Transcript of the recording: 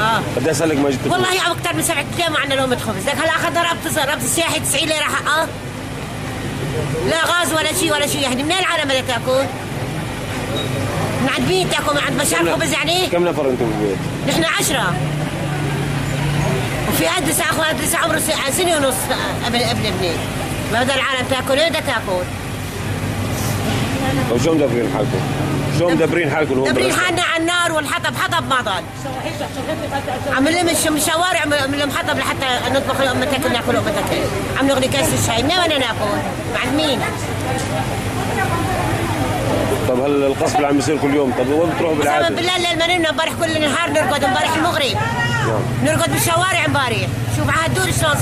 آه بدي أسألك ما جبت والله يا أكثر من سبعة أيام ما عندنا لقمه خبز لك هلا اخذنا رابط رابط السياحي 90 ليره حقها لا غاز ولا شيء ولا شيء يعني منين العالم بدها تأكل؟ من عند مين تأكل من عند بشار خبز يعني؟ كم نفر أنتم بالبيت؟ نحن عشرة وفي عندي لسه اخوان لسه عمره س- سنة ونص قبل قبل ابني ما بدها العالم تأكل إيه بدها تأكل؟ طيب شو مدبرين حالكم؟ شو مدبرين حالكم هون دبرين بالأسفل؟ حالنا على النار والحطب حطب ما ضل عم نلم الش- من الشوارع من الحطب لحتى نطبخ لقمتك ناكل لقمتك عم نغلي كاس الشاي منين بدنا ناكل؟ مع مين؟ طب هل القصف اللي عم بيصير كل يوم طب وين بتروحوا بالعادة؟ بالله الليل ما نمنا امبارح كل النهار نرقد امبارح المغرب نعم نرقد بالشوارع امبارح شوف عاد دور شلون